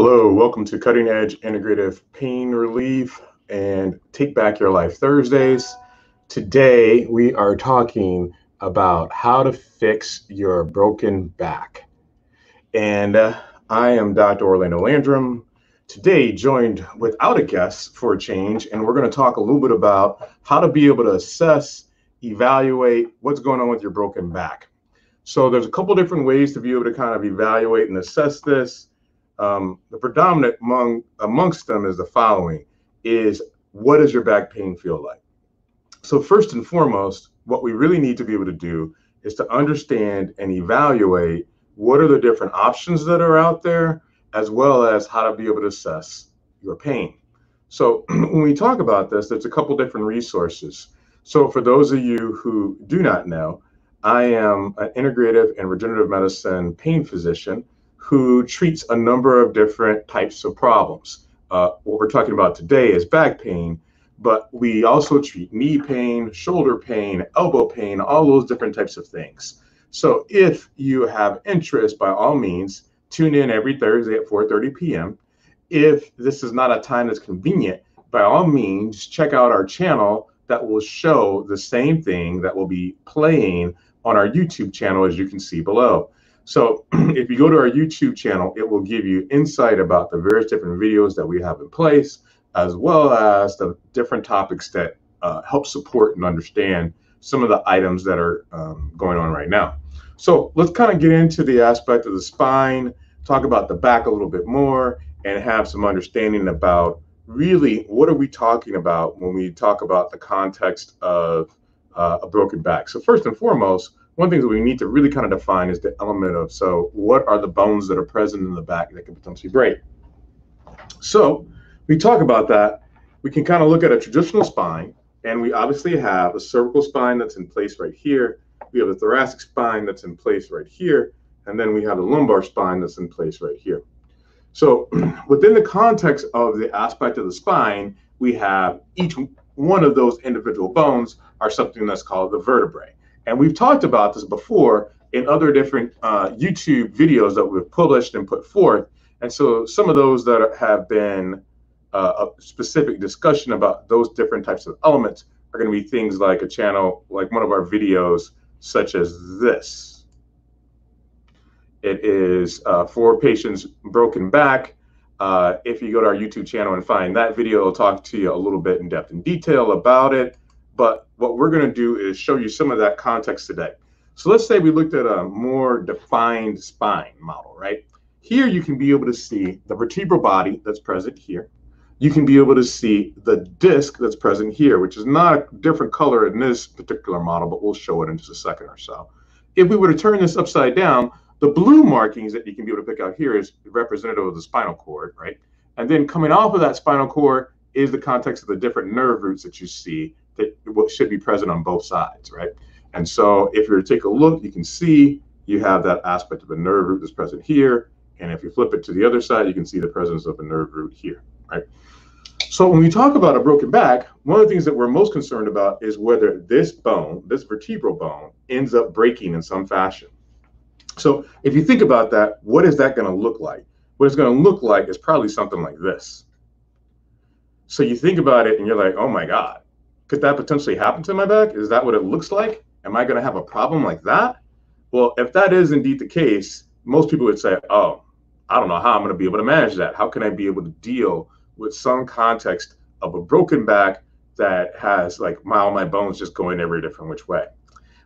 Hello, welcome to Cutting Edge Integrative Pain Relief and Take Back Your Life Thursdays. Today, we are talking about how to fix your broken back. And uh, I am Dr. Orlando Landrum, today joined without a guest for a change. And we're going to talk a little bit about how to be able to assess, evaluate what's going on with your broken back. So, there's a couple different ways to be able to kind of evaluate and assess this um, the predominant among amongst them is the following: is what does your back pain feel like? So first and foremost, what we really need to be able to do is to understand and evaluate what are the different options that are out there, as well as how to be able to assess your pain. So when we talk about this, there's a couple different resources. So for those of you who do not know, I am an integrative and regenerative medicine pain physician who treats a number of different types of problems. Uh, what we're talking about today is back pain, but we also treat knee pain, shoulder pain, elbow pain, all those different types of things. So if you have interest, by all means, tune in every Thursday at 4:30 p.m. If this is not a time that's convenient, by all means, check out our channel that will show the same thing that will be playing on our YouTube channel, as you can see below. So if you go to our YouTube channel, it will give you insight about the various different videos that we have in place, as well as the different topics that uh, help support and understand some of the items that are um, going on right now. So let's kind of get into the aspect of the spine, talk about the back a little bit more, and have some understanding about really what are we talking about when we talk about the context of uh, a broken back. So first and foremost, one thing that we need to really kind of define is the element of so what are the bones that are present in the back that can potentially break. So we talk about that. We can kind of look at a traditional spine, and we obviously have a cervical spine that's in place right here. We have a thoracic spine that's in place right here, and then we have a lumbar spine that's in place right here. So within the context of the aspect of the spine, we have each one of those individual bones are something that's called the vertebrae. And we've talked about this before in other different uh, YouTube videos that we've published and put forth. And so some of those that have been uh, a specific discussion about those different types of elements are going to be things like a channel, like one of our videos, such as this. It is uh, for patients broken back. Uh, if you go to our YouTube channel and find that video, it'll talk to you a little bit in depth and detail about it. But what we're going to do is show you some of that context today. So let's say we looked at a more defined spine model, right? Here you can be able to see the vertebral body that's present here. You can be able to see the disc that's present here, which is not a different color in this particular model, but we'll show it in just a second or so. If we were to turn this upside down, the blue markings that you can be able to pick out here is representative of the spinal cord, right? And then coming off of that spinal cord is the context of the different nerve roots that you see that should be present on both sides, right? And so if you to take a look, you can see you have that aspect of a nerve root that's present here. And if you flip it to the other side, you can see the presence of a nerve root here, right? So when we talk about a broken back, one of the things that we're most concerned about is whether this bone, this vertebral bone, ends up breaking in some fashion. So if you think about that, what is that going to look like? What it's going to look like is probably something like this. So you think about it and you're like, oh my God, could that potentially happen to my back? Is that what it looks like? Am I going to have a problem like that? Well, if that is indeed the case, most people would say, oh, I don't know how I'm going to be able to manage that. How can I be able to deal with some context of a broken back that has like my all my bones just going every different which way?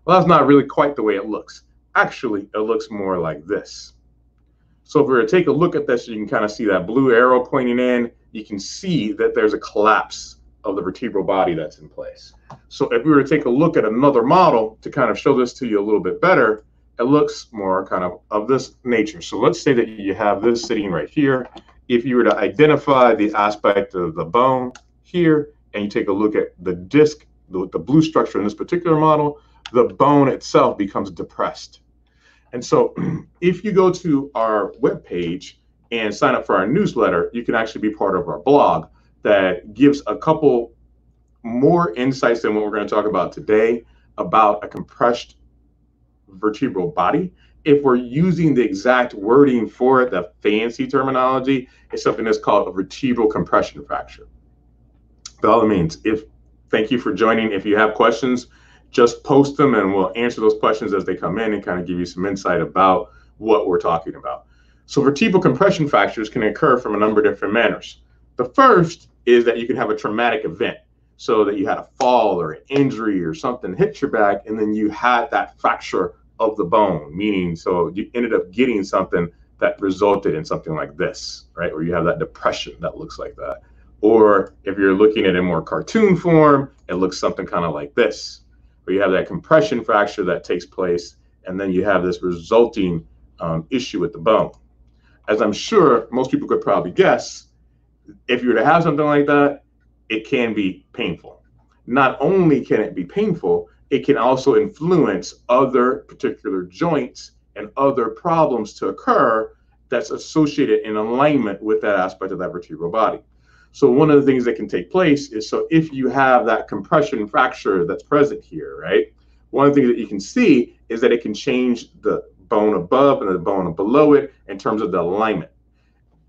Well, that's not really quite the way it looks. Actually, it looks more like this. So if we were to take a look at this, you can kind of see that blue arrow pointing in. You can see that there's a collapse of the vertebral body that's in place. So if we were to take a look at another model to kind of show this to you a little bit better, it looks more kind of of this nature. So let's say that you have this sitting right here. If you were to identify the aspect of the bone here, and you take a look at the disc, the, the blue structure in this particular model, the bone itself becomes depressed. And so if you go to our web page and sign up for our newsletter, you can actually be part of our blog that gives a couple more insights than what we're going to talk about today about a compressed vertebral body if we're using the exact wording for it, the fancy terminology, it's something that's called a vertebral compression fracture. By all means, if thank you for joining. If you have questions, just post them and we'll answer those questions as they come in and kind of give you some insight about what we're talking about. So vertebral compression fractures can occur from a number of different manners. The first is that you can have a traumatic event. So that you had a fall or an injury or something hit your back, and then you had that fracture of the bone, meaning so you ended up getting something that resulted in something like this, right? Where you have that depression that looks like that. Or if you're looking at in more cartoon form, it looks something kind of like this, where you have that compression fracture that takes place, and then you have this resulting um, issue with the bone. As I'm sure most people could probably guess, if you were to have something like that, it can be painful. Not only can it be painful, it can also influence other particular joints and other problems to occur that's associated in alignment with that aspect of that vertebral body. So one of the things that can take place is so if you have that compression fracture that's present here, right? One of the things that you can see is that it can change the bone above and the bone below it in terms of the alignment.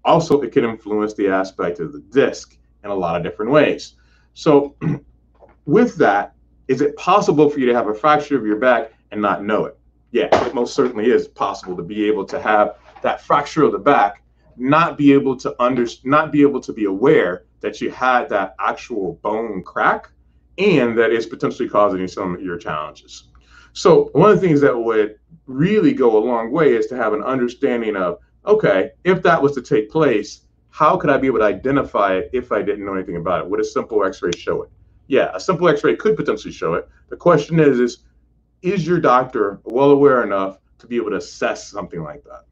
Also, it can influence the aspect of the disc in a lot of different ways. So with that, is it possible for you to have a fracture of your back and not know it? Yeah, it most certainly is possible to be able to have that fracture of the back, not be able to under, not be able to be aware that you had that actual bone crack, and that is potentially causing you some of your challenges. So one of the things that would really go a long way is to have an understanding of, okay, if that was to take place, how could I be able to identify it if I didn't know anything about it? Would a simple X-ray show it? yeah, a simple X-ray could potentially show it. The question is, is is your doctor well aware enough to be able to assess something like that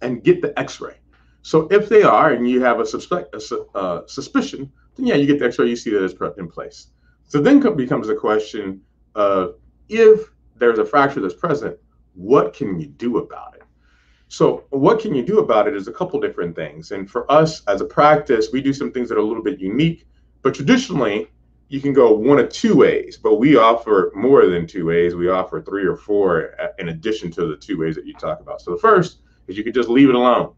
and get the X-ray? So if they are, and you have a, suspect, a uh, suspicion, then yeah, you get the X-ray, you see that it's in place. So then becomes the question of if there's a fracture that's present, what can you do about it? So what can you do about it is a couple different things. And for us as a practice, we do some things that are a little bit unique, but traditionally you can go one of two ways, but we offer more than two ways. We offer three or four uh, in addition to the two ways that you talk about. So the first is you could just leave it alone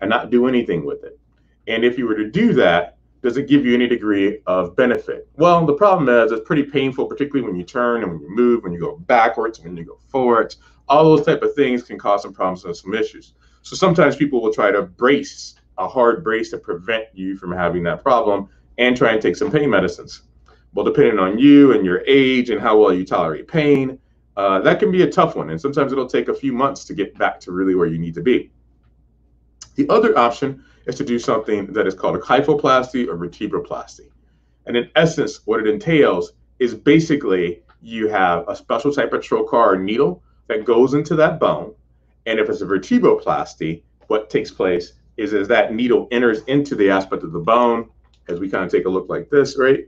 and not do anything with it. And if you were to do that, does it give you any degree of benefit? Well, the problem is it's pretty painful, particularly when you turn and when you move, when you go backwards, when you go forwards. All those type of things can cause some problems and some issues. So sometimes people will try to brace a hard brace to prevent you from having that problem and try and take some pain medicines. Well, depending on you and your age and how well you tolerate pain, uh, that can be a tough one. And sometimes it'll take a few months to get back to really where you need to be. The other option is to do something that is called a kyphoplasty or vertebroplasty. And in essence, what it entails is basically you have a special type of trocar needle that goes into that bone. And if it's a vertebroplasty, what takes place is as that needle enters into the aspect of the bone, as we kind of take a look like this, right?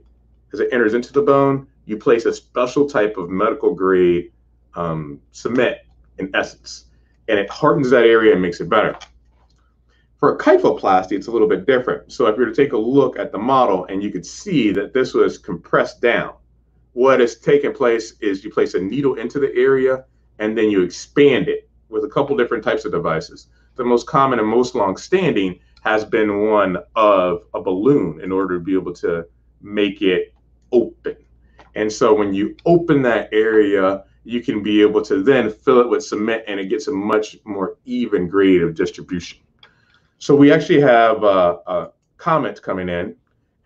as it enters into the bone, you place a special type of medical grade um, cement in essence, and it hardens that area and makes it better. For a kyphoplasty, it's a little bit different. So if you were to take a look at the model and you could see that this was compressed down, what is taking place is you place a needle into the area and then you expand it with a couple different types of devices. The most common and most long-standing has been one of a balloon in order to be able to make it open. And so when you open that area, you can be able to then fill it with cement and it gets a much more even grade of distribution. So we actually have a, a comment coming in,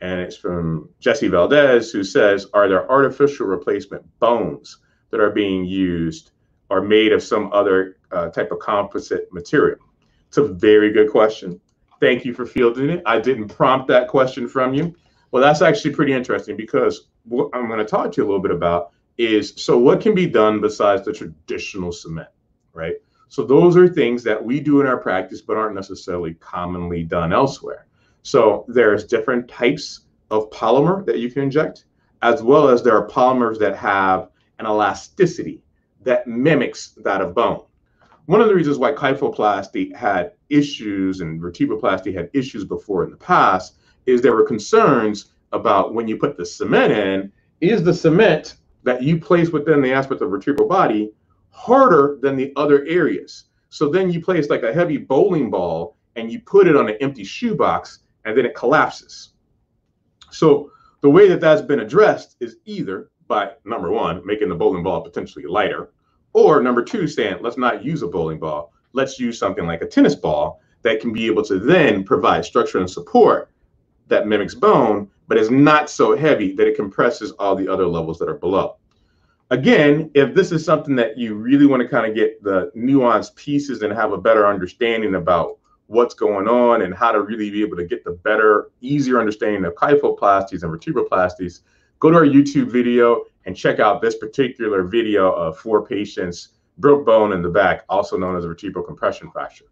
and it's from Jesse Valdez, who says, Are there artificial replacement bones that are being used or made of some other uh, type of composite material? It's a very good question. Thank you for fielding it. I didn't prompt that question from you. Well, that's actually pretty interesting because what I'm going to talk to you a little bit about is so what can be done besides the traditional cement, right? So those are things that we do in our practice, but aren't necessarily commonly done elsewhere. So there's different types of polymer that you can inject, as well as there are polymers that have an elasticity that mimics that of bone. One of the reasons why kyphoplasty had issues and vertebroplasty had issues before in the past is there were concerns about when you put the cement in, is the cement that you place within the aspect of vertebral body harder than the other areas. So then you place like a heavy bowling ball and you put it on an empty shoebox and then it collapses. So the way that that's been addressed is either by number one, making the bowling ball potentially lighter, or number two, saying, let's not use a bowling ball. Let's use something like a tennis ball that can be able to then provide structure and support that mimics bone, but is not so heavy that it compresses all the other levels that are below. Again, if this is something that you really want to kind of get the nuanced pieces and have a better understanding about what's going on and how to really be able to get the better, easier understanding of kyphoplasties and vertebroplasties, go to our YouTube video and check out this particular video of four patients broke bone in the back, also known as a vertebral compression fracture.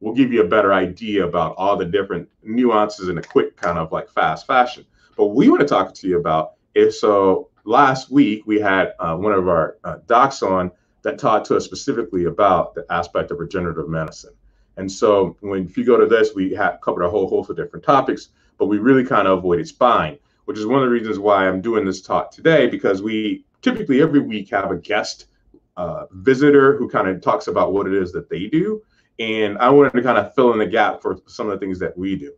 We'll give you a better idea about all the different nuances in a quick kind of like fast fashion. But we want to talk to you about is so last week we had uh, one of our uh, docs on that talked to us specifically about the aspect of regenerative medicine. And so when if you go to this, we have covered a whole host of different topics, but we really kind of avoided spine, which is one of the reasons why I'm doing this talk today, because we typically every week have a guest uh, visitor who kind of talks about what it is that they do. And I wanted to kind of fill in the gap for some of the things that we do.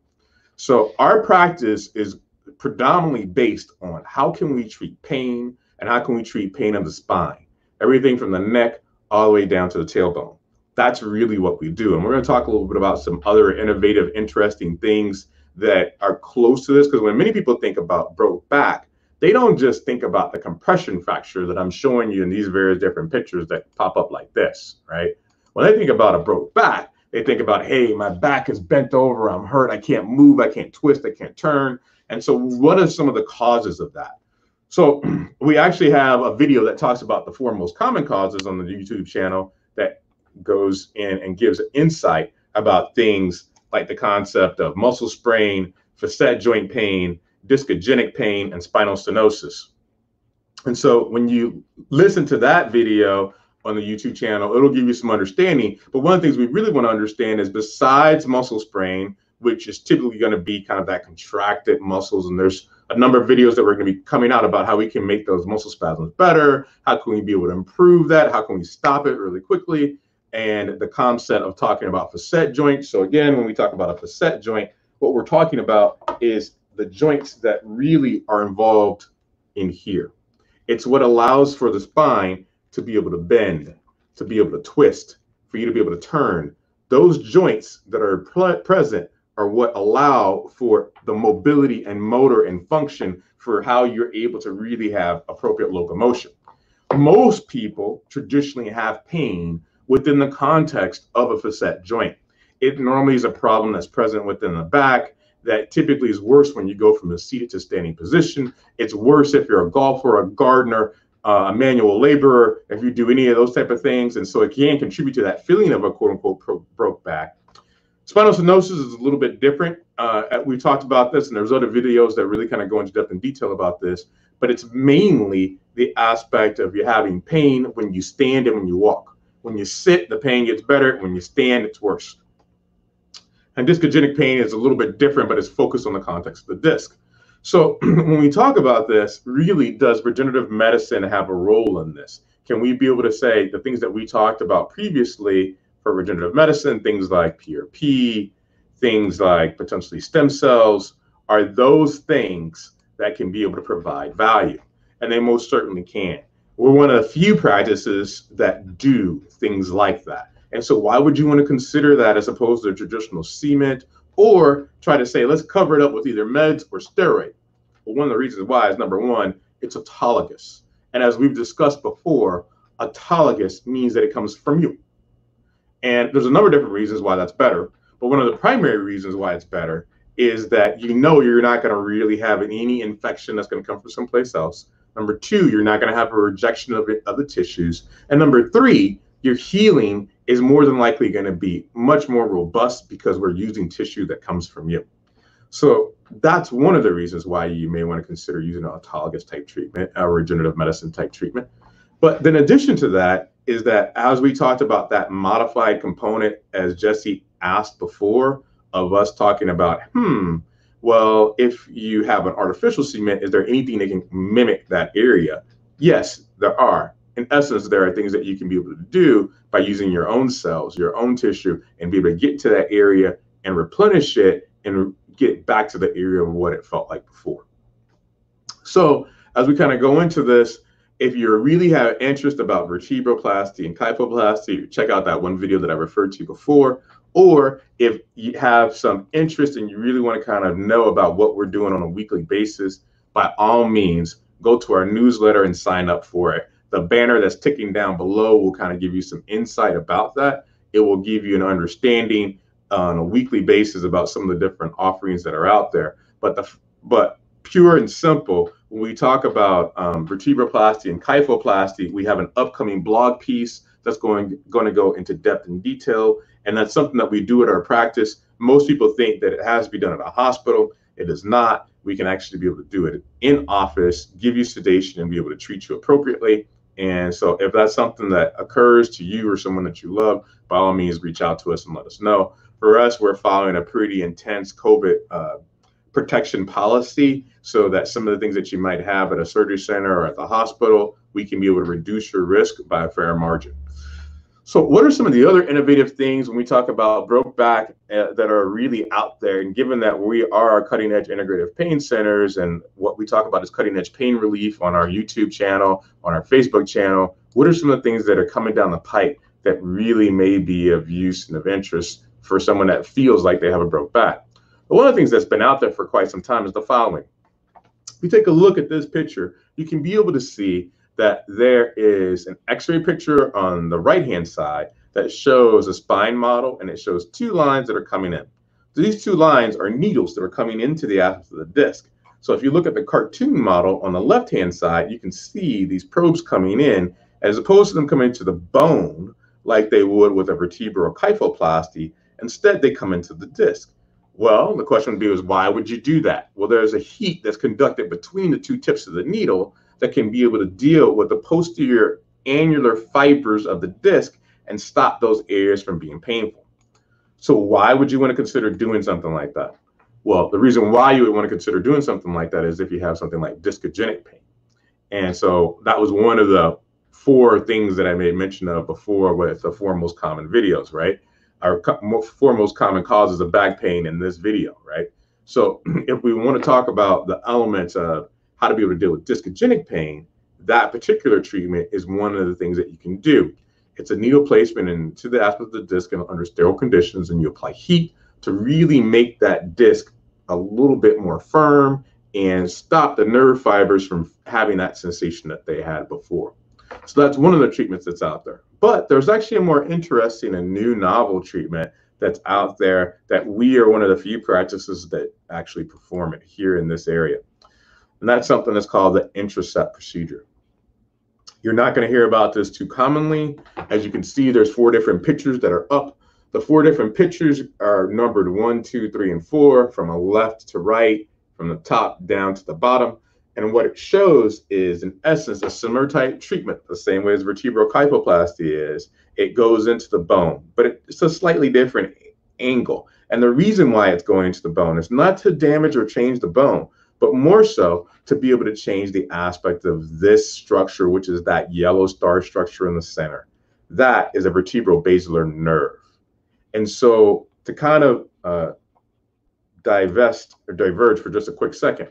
So our practice is predominantly based on how can we treat pain and how can we treat pain of the spine, everything from the neck all the way down to the tailbone. That's really what we do. And we're going to talk a little bit about some other innovative, interesting things that are close to this. Because when many people think about broke back, they don't just think about the compression fracture that I'm showing you in these various different pictures that pop up like this, right? When they think about a broke back, they think about, hey, my back is bent over, I'm hurt, I can't move, I can't twist, I can't turn. And so, what are some of the causes of that? So, we actually have a video that talks about the four most common causes on the YouTube channel that goes in and gives insight about things like the concept of muscle sprain, facet joint pain, discogenic pain, and spinal stenosis. And so when you listen to that video on the YouTube channel, it'll give you some understanding. But one of the things we really want to understand is besides muscle sprain, which is typically going to be kind of that contracted muscles, and there's a number of videos that we're going to be coming out about how we can make those muscle spasms better. How can we be able to improve that? How can we stop it really quickly? And the concept of talking about facet joints. So again, when we talk about a facet joint, what we're talking about is the joints that really are involved in here. It's what allows for the spine to be able to bend, to be able to twist, for you to be able to turn. Those joints that are present are what allow for the mobility and motor and function for how you're able to really have appropriate locomotion. Most people traditionally have pain within the context of a facet joint. It normally is a problem that's present within the back that typically is worse when you go from a seated to standing position. It's worse if you're a golfer, a gardener, uh, a manual laborer, if you do any of those type of things. And so it can contribute to that feeling of a quote unquote pro- broke back. Spinal stenosis is a little bit different. Uh, we talked about this, and there's other videos that really kind of go into depth and detail about this. But it's mainly the aspect of you having pain when you stand and when you walk. When you sit, the pain gets better. When you stand, it's worse. And discogenic pain is a little bit different, but it's focused on the context of the disc. So when we talk about this, really does regenerative medicine have a role in this? Can we be able to say the things that we talked about previously for regenerative medicine, things like PRP, things like potentially stem cells, are those things that can be able to provide value? And they most certainly can. We're one of the few practices that do things like that. And so, why would you want to consider that as opposed to traditional cement or try to say, let's cover it up with either meds or steroid? Well, one of the reasons why is number one, it's autologous. And as we've discussed before, autologous means that it comes from you. And there's a number of different reasons why that's better. But one of the primary reasons why it's better is that you know you're not going to really have any infection that's going to come from someplace else. Number two, you're not going to have a rejection of, it, of the tissues. And number three, your healing is more than likely going to be much more robust because we're using tissue that comes from you. So that's one of the reasons why you may want to consider using an autologous type treatment, a regenerative medicine type treatment. But in addition to that, is that as we talked about that modified component, as Jesse asked before, of us talking about, hmm, well, if you have an artificial cement, is there anything that can mimic that area? Yes, there are. in essence, there are things that you can be able to do by using your own cells, your own tissue, and be able to get to that area and replenish it and get back to the area of what it felt like before. So as we kind of go into this, if you really have interest about vertebroplasty and kyphoplasty, check out that one video that I referred to before. Or if you have some interest and you really want to kind of know about what we're doing on a weekly basis, by all means, go to our newsletter and sign up for it. The banner that's ticking down below will kind of give you some insight about that. It will give you an understanding on a weekly basis about some of the different offerings that are out there. But the but pure and simple, when we talk about um, vertebroplasty and kyphoplasty, we have an upcoming blog piece that's going going to go into depth and detail, and that's something that we do at our practice. Most people think that it has to be done at a hospital. It is not. We can actually be able to do it in office, give you sedation, and be able to treat you appropriately. And so, if that's something that occurs to you or someone that you love, by all means, reach out to us and let us know. For us, we're following a pretty intense COVID uh, protection policy so that some of the things that you might have at a surgery center or at the hospital, we can be able to reduce your risk by a fair margin. So, what are some of the other innovative things when we talk about broke back uh, that are really out there? And given that we are our cutting edge integrative pain centers, and what we talk about is cutting edge pain relief on our YouTube channel, on our Facebook channel, what are some of the things that are coming down the pipe that really may be of use and of interest for someone that feels like they have a broke back? But one of the things that's been out there for quite some time is the following. If you take a look at this picture, you can be able to see that there is an x-ray picture on the right-hand side that shows a spine model and it shows two lines that are coming in. So these two lines are needles that are coming into the apex of the disc. So if you look at the cartoon model on the left-hand side, you can see these probes coming in as opposed to them coming into the bone like they would with a vertebral kyphoplasty. Instead, they come into the disc. Well, the question would be is why would you do that? Well, there's a heat that's conducted between the two tips of the needle that can be able to deal with the posterior annular fibers of the disc and stop those areas from being painful. So why would you want to consider doing something like that? Well, the reason why you would want to consider doing something like that is if you have something like discogenic pain. And so that was one of the four things that I made mention of before with the four most common videos, right? Our four most common causes of back pain in this video, right? So if we want to talk about the elements of how to be able to deal with discogenic pain, that particular treatment is one of the things that you can do. It's a needle placement into the aspect of the disc and under sterile conditions, and you apply heat to really make that disc a little bit more firm and stop the nerve fibers from having that sensation that they had before. So that's one of the treatments that's out there. But there's actually a more interesting and new novel treatment that's out there that we are one of the few practices that actually perform it here in this area. And that's something that's called the Intracept procedure. You're not going to hear about this too commonly. As you can see, there's four different pictures that are up. The four different pictures are numbered one, two, three, and four from a left to right, from the top down to the bottom. And what it shows is, in essence, a similar type treatment, the same way as vertebral kyphoplasty is. It goes into the bone, but it's a slightly different angle. And the reason why it's going into the bone is not to damage or change the bone, but more so to be able to change the aspect of this structure, which is that yellow star structure in the center. That is a vertebral basilar nerve. And so to kind of uh, divest or diverge for just a quick second,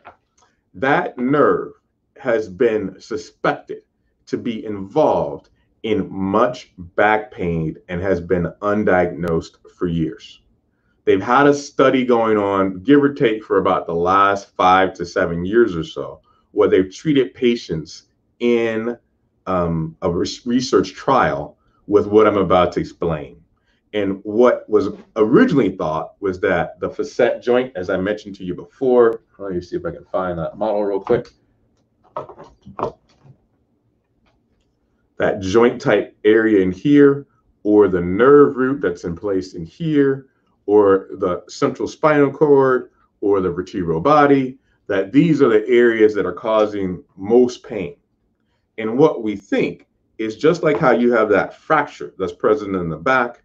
that nerve has been suspected to be involved in much back pain and has been undiagnosed for years. They've had a study going on, give or take, for about the last five to seven years or so, where they've treated patients in um, a research trial with what I'm about to explain. And what was originally thought was that the facet joint, as I mentioned to you before, let me see if I can find that model real quick. That joint type area in here, or the nerve root that's in place in here, or the central spinal cord or the vertebral body, that these are the areas that are causing most pain. And what we think is just like how you have that fracture that's present in the back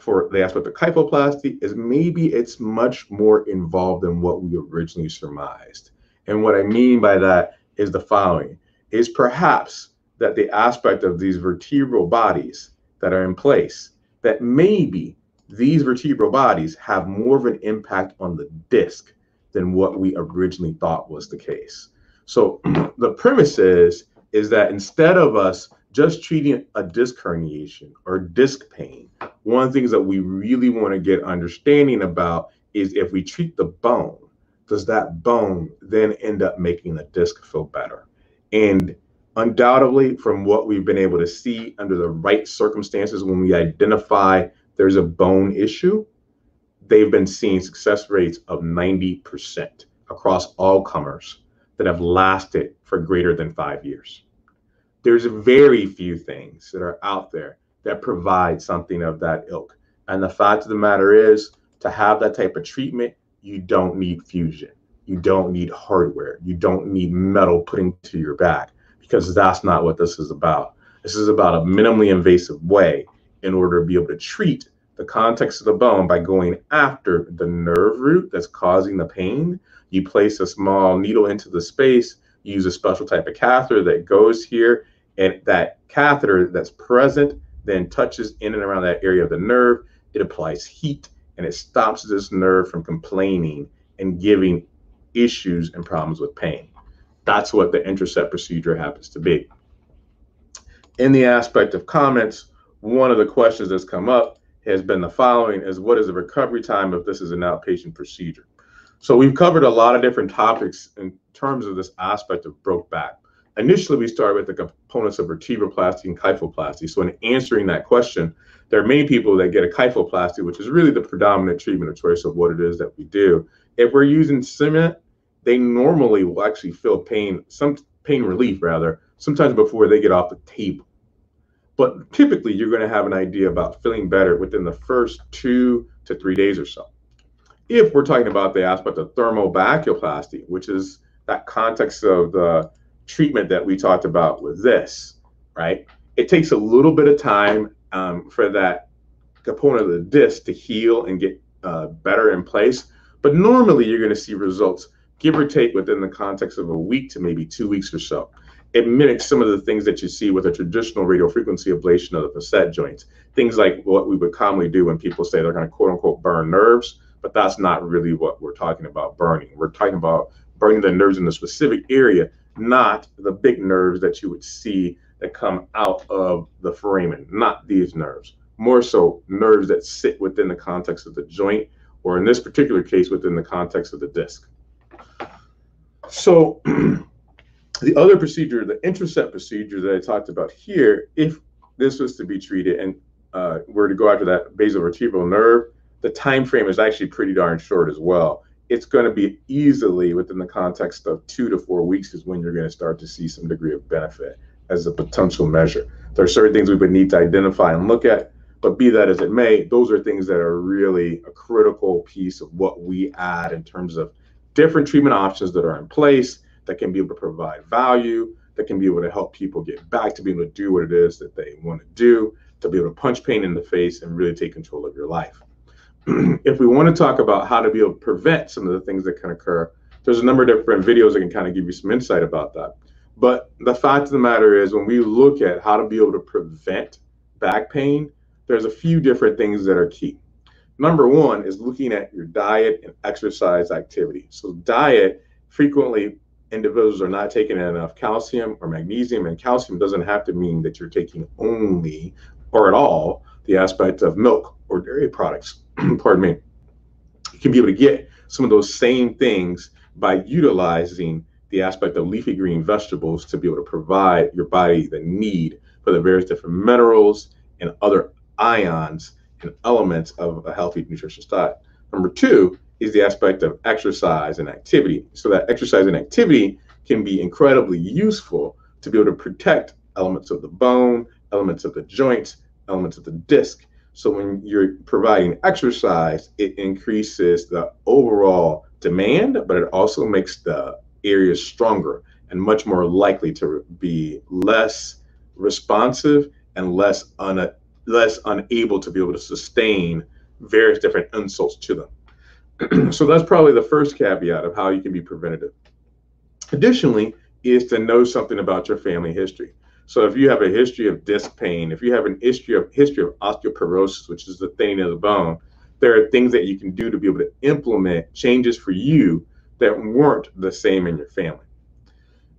for the aspect of kyphoplasty, is maybe it's much more involved than what we originally surmised. And what I mean by that is the following is perhaps that the aspect of these vertebral bodies that are in place, that maybe these vertebral bodies have more of an impact on the disc than what we originally thought was the case. So the premise is, is that instead of us just treating a disc herniation or disc pain, one of the things that we really want to get understanding about is if we treat the bone, does that bone then end up making the disc feel better? And undoubtedly, from what we've been able to see under the right circumstances, when we identify there's a bone issue, they've been seeing success rates of 90% across all comers that have lasted for greater than five years. There's very few things that are out there that provide something of that ilk. And the fact of the matter is, to have that type of treatment, you don't need fusion. You don't need hardware. You don't need metal putting to your back because that's not what this is about. This is about a minimally invasive way in order to be able to treat the context of the bone by going after the nerve root that's causing the pain. You place a small needle into the space, use a special type of catheter that goes here, and that catheter that's present then touches in and around that area of the nerve. It applies heat and it stops this nerve from complaining and giving issues and problems with pain. That's what the Intracept procedure happens to be. In the aspect of comments, one of the questions that's come up has been the following is what is the recovery time if this is an outpatient procedure? So we've covered a lot of different topics in terms of this aspect of broke back. Initially, we started with the components of vertebroplasty and kyphoplasty. So in answering that question, there are many people that get a kyphoplasty, which is really the predominant treatment of choice of what it is that we do. If we're using cement, they normally will actually feel pain, some pain relief rather, sometimes before they get off the table. But typically, you're going to have an idea about feeling better within the first two to three days or so. If we're talking about the aspect of thermal biacuplasty, which is that context of the treatment that we talked about with this, right? It takes a little bit of time um, for that component of the disc to heal and get uh, better in place. But normally, you're going to see results, give or take, within the context of a week to maybe two weeks or so it mimics some of the things that you see with a traditional radiofrequency ablation of the facet joints. Things like what we would commonly do when people say they're going to quote unquote burn nerves, but that's not really what we're talking about burning. We're talking about burning the nerves in a specific area, not the big nerves that you would see that come out of the foramen, not these nerves. More so, nerves that sit within the context of the joint, or in this particular case, within the context of the disc. So, The other procedure, the Intracept procedure that I talked about here, if this was to be treated and uh, were to go after that basivertebral nerve, the time frame is actually pretty darn short as well. It's going to be easily within the context of two to four weeks is when you're going to start to see some degree of benefit as a potential measure. There are certain things we would need to identify and look at, but be that as it may, those are things that are really a critical piece of what we add in terms of different treatment options that are in place that can be able to provide value, that can be able to help people get back to being able to do what it is that they want to do, to be able to punch pain in the face and really take control of your life. if we want to talk about how to be able to prevent some of the things that can occur, there's a number of different videos that can kind of give you some insight about that. But the fact of the matter is, when we look at how to be able to prevent back pain, there's a few different things that are key. Number one is looking at your diet and exercise activity. So, diet frequently individuals are not taking enough calcium or magnesium, and calcium doesn't have to mean that you're taking only or at all the aspect of milk or dairy products. Pardon me. You can be able to get some of those same things by utilizing the aspect of leafy green vegetables to be able to provide your body the need for the various different minerals and other ions and elements of a healthy, nutritious diet. Number two, is the aspect of exercise and activity. So that exercise and activity can be incredibly useful to be able to protect elements of the bone, elements of the joints, elements of the disc. So when you're providing exercise, it increases the overall demand, but it also makes the areas stronger and much more likely to be less responsive and less un- less unable to be able to sustain various different insults to them. so that's probably the first caveat of how you can be preventative. Additionally, is to know something about your family history. So if you have a history of disc pain, if you have an history of history of osteoporosis, which is the thinning of the bone, there are things that you can do to be able to implement changes for you that weren't the same in your family.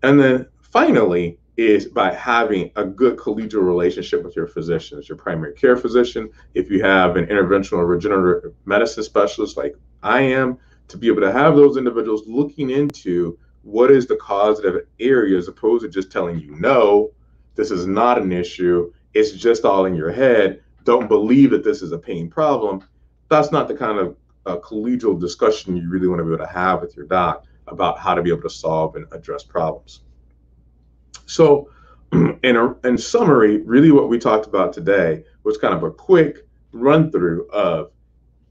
And then finally, is by having a good collegial relationship with your physician, as your primary care physician. If you have an interventional regenerative medicine specialist like I am, to be able to have those individuals looking into what is the causative area as opposed to just telling you no, this is not an issue, it's just all in your head. Don't believe that this is a pain problem. That's not the kind of uh, collegial discussion you really want to be able to have with your doc about how to be able to solve and address problems. So, in, a, in summary, really what we talked about today was kind of a quick run through of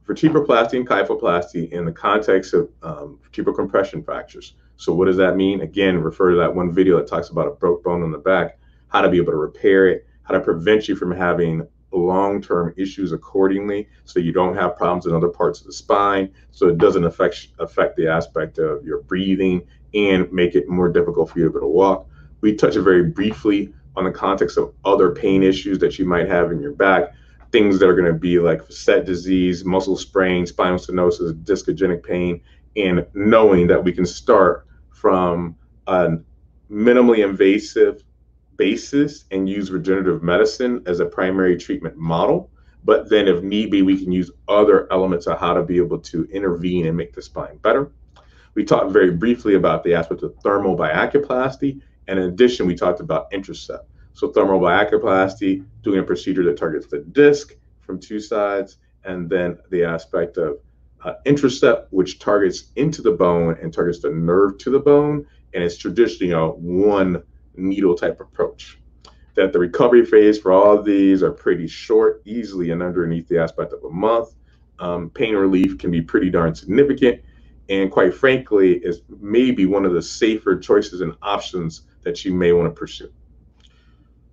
vertebroplasty and kyphoplasty in the context of um, vertebral compression fractures. So, what does that mean? Again, refer to that one video that talks about a broke bone in the back, how to be able to repair it, how to prevent you from having long term issues accordingly so you don't have problems in other parts of the spine, so it doesn't affect, affect the aspect of your breathing and make it more difficult for you to be able to walk. We touched very briefly on the context of other pain issues that you might have in your back, things that are going to be like facet disease, muscle sprain, spinal stenosis, discogenic pain, and knowing that we can start from a minimally invasive basis and use regenerative medicine as a primary treatment model. But then, if need be, we can use other elements of how to be able to intervene and make the spine better. We talked very briefly about the aspect of thermal biaculoplasty and in addition, we talked about Intracept. So thermal biaculoplasty, doing a procedure that targets the disc from two sides, and then the aspect of uh, Intracept, which targets into the bone and targets the nerve to the bone, and it's traditionally a one needle type approach. That the recovery phase for all of these are pretty short, easily and underneath the aspect of a month. Um, pain relief can be pretty darn significant, and quite frankly, is maybe one of the safer choices and options that you may want to pursue.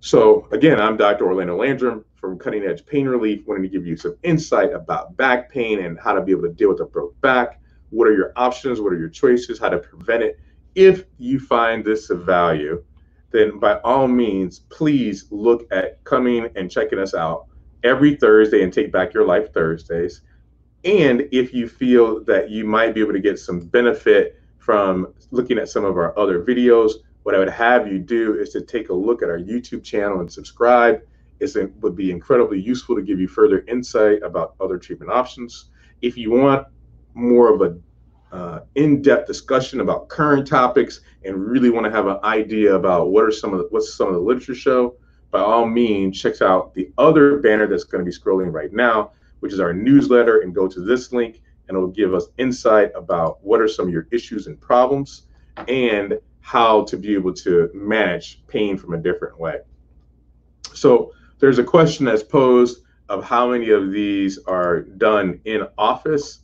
So again, I'm Dr. Orlando Landrum from Cutting Edge Pain Relief, wanting to give you some insight about back pain and how to be able to deal with a broke back. What are your options? What are your choices? How to prevent it? If you find this of value, then by all means, please look at coming and checking us out every Thursday and Take Back Your Life Thursdays. And if you feel that you might be able to get some benefit from looking at some of our other videos, what I would have you do is to take a look at our YouTube channel and subscribe. It would be incredibly useful to give you further insight about other treatment options. If you want more of a uh, in-depth discussion about current topics and really want to have an idea about what are some of the, what's some of the literature show, by all means, check out the other banner that's going to be scrolling right now, which is our newsletter, and go to this link, and it will give us insight about what are some of your issues and problems, and how to be able to manage pain from a different way. So there's a question that's posed of how many of these are done in office.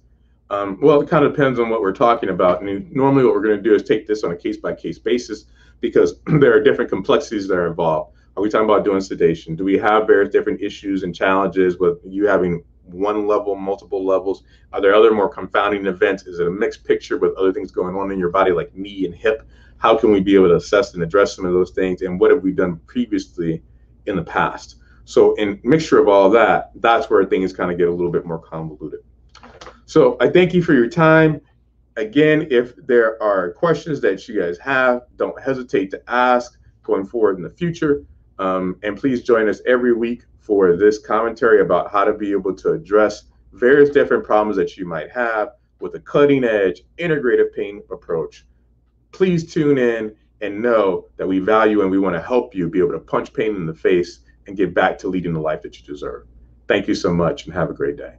Um, well, it kind of depends on what we're talking about. And normally, what we're going to do is take this on a case by case basis because there are different complexities that are involved. Are we talking about doing sedation? Do we have various different issues and challenges with you having one level, multiple levels? Are there other more confounding events? Is it a mixed picture with other things going on in your body, like knee and hip? How can we be able to assess and address some of those things and what have we done previously in the past? So in mixture of all of that that's where things kind of get a little bit more convoluted. So i thank you for your time. Again if there are questions that you guys have don't hesitate to ask going forward in the future. Um, and please join us every week for this commentary about how to be able to address various different problems that you might have with a cutting edge integrative pain approach please tune in and know that we value and we want to help you be able to punch pain in the face and get back to leading the life that you deserve. Thank you so much and have a great day.